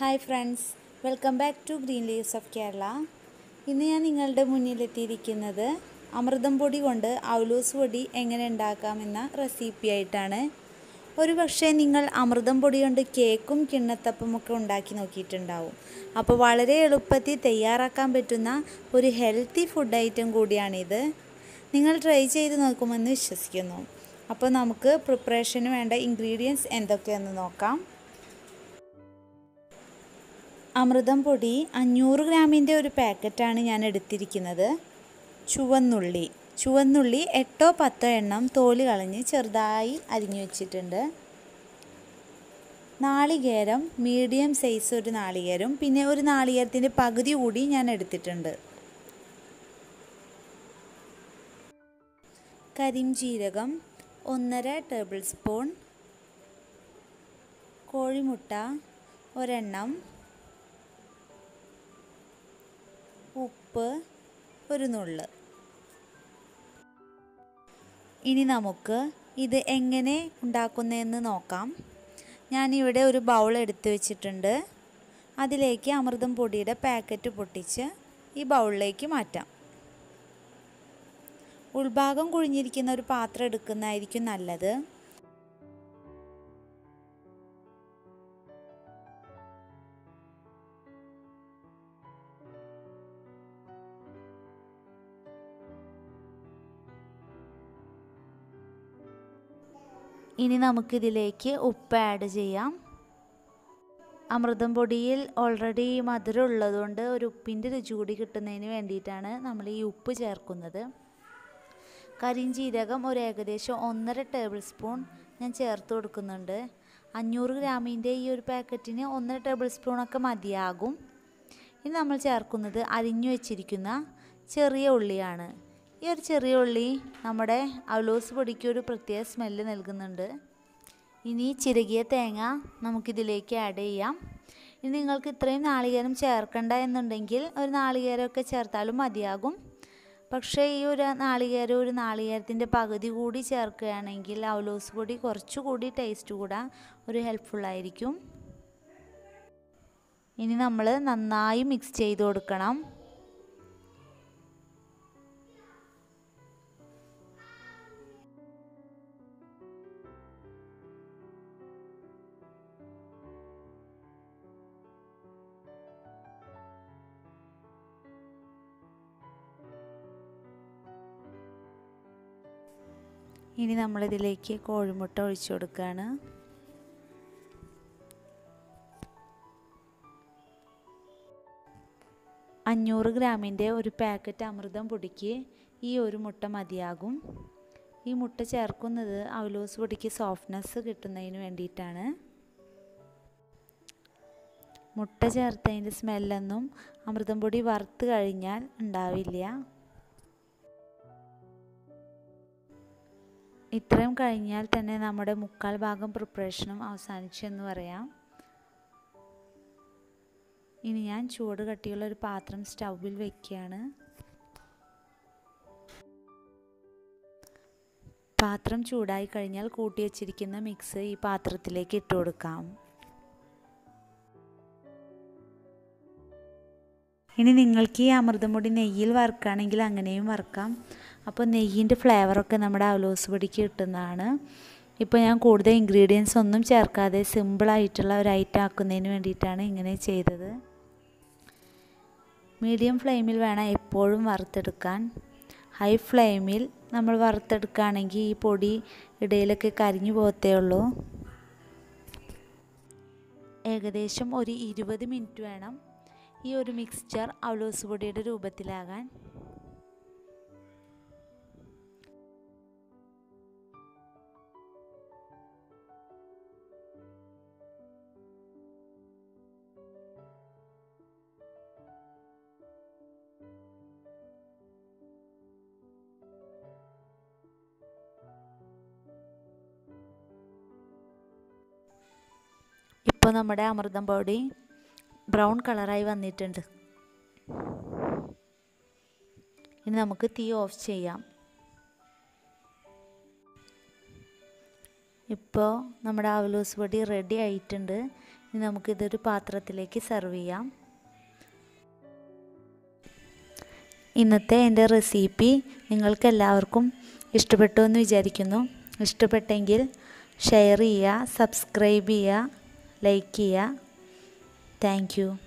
Hi friends welcome back to Green Leaves of Kerala. ഇന്ന് ഞാൻ നിങ്ങളുടെ മുന്നിലെത്തിയിരിക്കുന്നത് അമൃതം പൊടി കൊണ്ട് ഔലൂസ് പൊടി എങ്ങനെ ഉണ്ടാക്കാമെന്ന റെസിപ്പി ആയിട്ടാണ്. ഒരു പക്ഷേ നിങ്ങൾ അമൃതം പൊടി കൊണ്ട് കേക്കും കിണ്ണത്തപ്പും ഒക്കെ ഉണ്ടാക്കി നോക്കിയിട്ടുണ്ടാവും. അപ്പോൾ വളരെ എളുപ്പത്തിൽ തയ്യാറാക്കാൻ പറ്റുന്ന ഒരു ഹെൽത്തി ഫുഡ് ഐറ്റം കൂടിയാണിത്. നിങ്ങൾ ട്രൈ ചെയ്ത് നോക്കുമെന്ന് വിശ്വസിക്കുന്നു. അപ്പോൾ നമുക്ക് പ്രിപ്പറേഷന് വേണ്ട ഇൻഗ്രീഡിയൻസ് എന്തൊക്കെയെന്ന് നോക്കാം. അമൃതം പൊടി അഞ്ഞൂറ് ഗ്രാമിന്റെ ഒരു പാക്കറ്റാണ് ഞാൻ എടുത്തിരിക്കുന്നത്. ചുവന്നുള്ളി. ചുവന്നുള്ളി എട്ടോ പത്തോ എണ്ണം തോൽ കളഞ്ഞ് ചെറുതായി അരിഞ്ഞു വെച്ചിട്ടുണ്ട്. നാളികേരം മീഡിയം സൈസ് ഒരു നാളികേരം പിന്നെ ഒരു നാളികേരത്തിന്റെ പകുതി കൂടി ഞാൻ എടുത്തിട്ടുണ്ട്. കരിംജീരകം ഒന്നര ടേബിൾ സ്പൂൺ കോഴിമുട്ട ഒരെണ്ണം ഉപ്പ് ഒരു നുള്ള്. ഇനി നമുക്ക് ഇത് എങ്ങനെ ഉണ്ടാക്കുന്നതെന്ന് നോക്കാം. ഞാനിവിടെ ഒരു ബൗൾ എടുത്തു വെച്ചിട്ടുണ്ട്. അതിലേക്ക് അമൃതം പൊടിയുടെ പാക്കറ്റ് പൊട്ടിച്ച് ഈ ബൗളിലേക്ക് മാറ്റാം. ഉൾഭാഗം കുഴിഞ്ഞിരിക്കുന്ന ഒരു പാത്രം എടുക്കുന്നതായിരിക്കും നല്ലത്. ഇനി നമുക്കിതിലേക്ക് ഉപ്പ് ആഡ് ചെയ്യാം. അമൃതം പൊടിയിൽ ഓൾറെഡി മധുരം ഉള്ളതുകൊണ്ട് ഒരു ഉപ്പിന്റെ രുചി കൂടി കിട്ടുന്നതിന് വേണ്ടിയിട്ടാണ് നമ്മൾ ഈ ഉപ്പ് ചേർക്കുന്നത്. കരിഞ്ചീരകം ഒരു ഏകദേശം ഒന്നര ടേബിൾ സ്പൂൺ ഞാൻ ചേർത്ത് കൊടുക്കുന്നുണ്ട്. അഞ്ഞൂറ് ഗ്രാമിന്റെ ഈ ഒരു പാക്കറ്റിന് ഒന്നര ടേബിൾ സ്പൂണൊക്കെ മതിയാകും. ഇനി നമ്മൾ ചേർക്കുന്നത് അരിഞ്ഞു വെച്ചിരിക്കുന്ന ചെറിയ ഉള്ളിയാണ്. ഈ ഒരു ചെറിയ ഉള്ളി നമ്മുടെ അവലോസ് പൊടിക്ക് ഒരു പ്രത്യേക സ്മെല്ല് നൽകുന്നുണ്ട്. ഇനി ചിരകിയ തേങ്ങ നമുക്കിതിലേക്ക് ആഡ് ചെയ്യാം. ഇനി നിങ്ങൾക്ക് ഇത്രയും നാളികേരം ചേർക്കണ്ട എന്നുണ്ടെങ്കിൽ ഒരു നാളികേരമൊക്കെ ചേർത്താലും മതിയാകും. പക്ഷേ ഈ ഒരു നാളികേരം ഒരു നാളികേരത്തിന്റെ പകുതി കൂടി ചേർക്കുകയാണെങ്കിൽ അവലോസ് പൊടി കുറച്ചുകൂടി ടേസ്റ്റ് കൂടാൻ ഒരു ഹെൽപ്ഫുള്ളായിരിക്കും ഇനി നമ്മൾ നന്നായി മിക്സ് ചെയ്ത് കൊടുക്കണം. ഇനി നമ്മളിതിലേക്ക് കോഴിമുട്ട ഒഴിച്ചു കൊടുക്കുകയാണ് അഞ്ഞൂറ് ഗ്രാമിന്റെ ഒരു പാക്കറ്റ് അമൃതം പൊടിക്ക് ഈ ഒരു മുട്ട മതിയാകും. ഈ മുട്ട ചേർക്കുന്നത് അവലോസ് പൊടിക്ക് സോഫ്റ്റ്നെസ് കിട്ടുന്നതിന് വേണ്ടിയിട്ടാണ്. മുട്ട ചേർത്തതിന്റെ സ്മെല്ലൊന്നും അമൃതം പൊടി വറുത്ത് കഴിഞ്ഞാൽ ഉണ്ടാവില്ല. ഇത്രയും കഴിഞ്ഞാൽ തന്നെ നമ്മുടെ മുക്കാൽ ഭാഗം പ്രിപ്പറേഷനും അവസാനിച്ചു എന്ന് പറയാം. ഇനി ഞാൻ ചൂട് കട്ടിയുള്ള ഒരു പാത്രം സ്റ്റൗവിൽ വെക്കുകയാണ്. പാത്രം ചൂടായി കഴിഞ്ഞാൽ കൂട്ടി വച്ചിരിക്കുന്ന മിക്സ് ഈ പാത്രത്തിലേക്ക് ഇട്ട് കൊടുക്കാം. ഇനി നിങ്ങൾക്ക് ഈ അമൃതമുടി നെയ്യിൽ വറുക്കുകയാണെങ്കിൽ അങ്ങനെയും വറുക്കാം. അപ്പോൾ നെയ്യിന്റെ ഫ്ലേവറൊക്കെ നമ്മുടെ അവലോസ് പൊടിക്ക് കിട്ടുന്നതാണ്. ഇപ്പോൾ ഞാൻ കൂടുതൽ ഇൻഗ്രീഡിയൻസ് ഒന്നും ചേർക്കാതെ സിമ്പിളായിട്ടുള്ള ഒരു ഐറ്റം ആക്കുന്നതിന് വേണ്ടിയിട്ടാണ് ഇങ്ങനെ ചെയ്തത്. മീഡിയം ഫ്ലെയിമിൽ വേണം എപ്പോഴും വറുത്തെടുക്കാൻ. ഹൈ ഫ്ലെയിമിൽ നമ്മൾ വറുത്തെടുക്കുകയാണെങ്കിൽ ഈ പൊടി ഇടയിലൊക്കെ കരിഞ്ഞു പോകത്തേ ഉള്ളൂ. ഏകദേശം ഒരു ഇരുപത് മിനിറ്റ് വേണം. ഈ ഒരു മിക്സ്ചർ അവലോസ് പൊടിയുടെ രൂപത്തിലാകാൻ. ഇപ്പോൾ നമ്മുടെ അമൃതം പൊടി ബ്രൗൺ കളറായി വന്നിട്ടുണ്ട്. ഇനി നമുക്ക് തീ ഓഫ് ചെയ്യാം. ഇപ്പോൾ നമ്മുടെ അവലൂസ് പൊടി റെഡി ആയിട്ടുണ്ട്. ഇനി നമുക്കിതൊരു പാത്രത്തിലേക്ക് സെർവ് ചെയ്യാം. ഇന്നത്തെ എന്റെ റെസിപ്പി നിങ്ങൾക്ക് എല്ലാവർക്കും ഇഷ്ടപ്പെട്ടു എന്ന് വിചാരിക്കുന്നു. ഇഷ്ടപ്പെട്ടെങ്കിൽ ഷെയർ ചെയ്യുക സബ്സ്ക്രൈബ് ചെയ്യുക ലൈക്ക് ചെയ്യുക. Thank you.